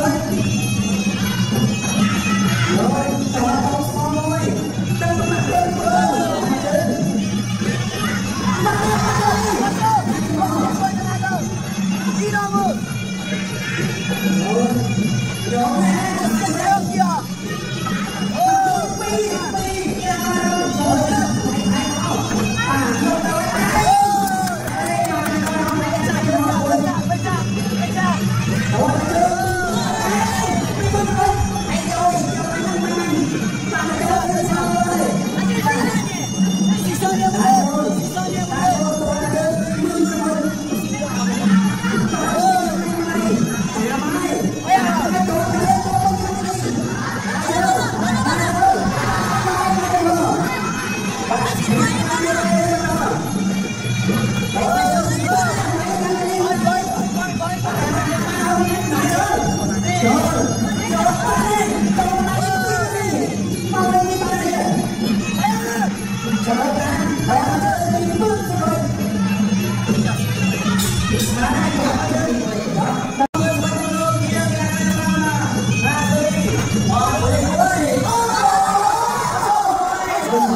Lord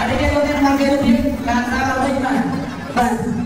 Tak ada yang mau dia panggil dia. Tak ada.